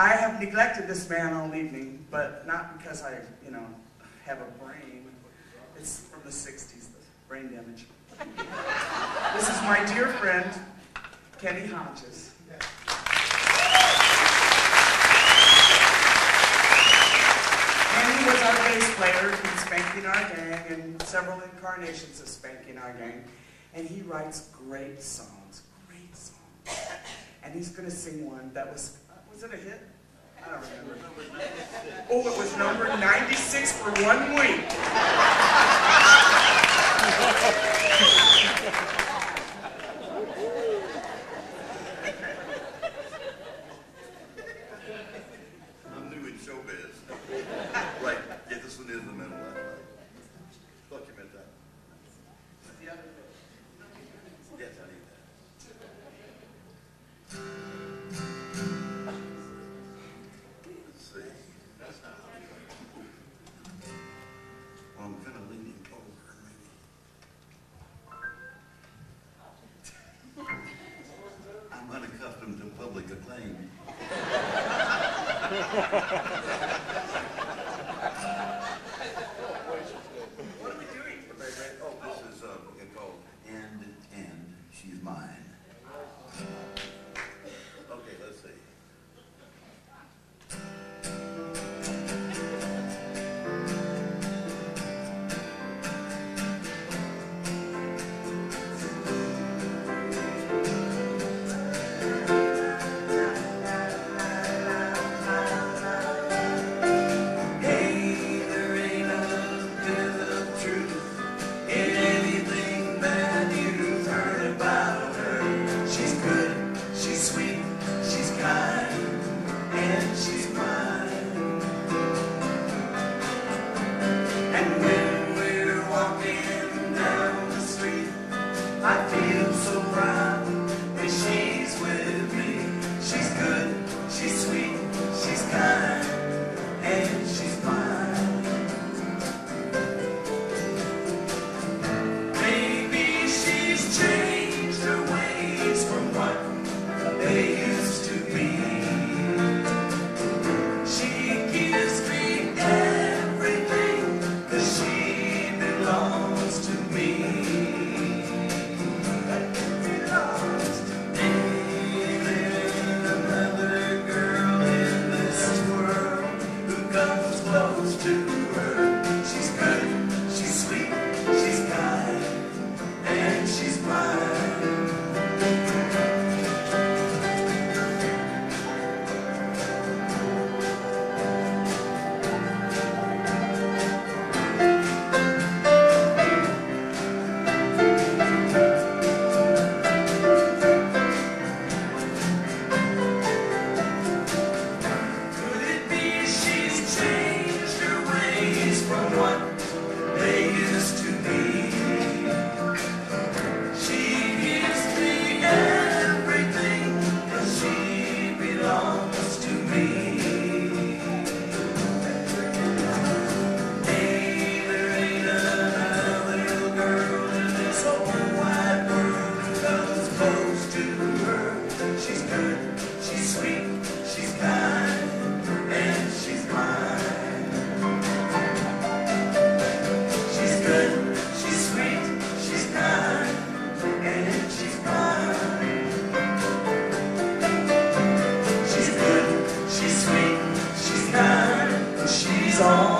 I have neglected this man all evening, but not because I, you know, have a brain. It's from the 60s, the brain damage. this is my dear friend, Kenny Hodges. Kenny was our bass player in Spanky and Our Gang and several incarnations of Spanky and Our Gang. And he writes great songs, great songs. And he's going to sing one that was, was it a hit? I don't remember. Oh, it was number 96 for one week. I'm kind of leaning maybe. I'm unaccustomed to public acclaim. 있어.